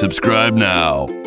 Subscribe now.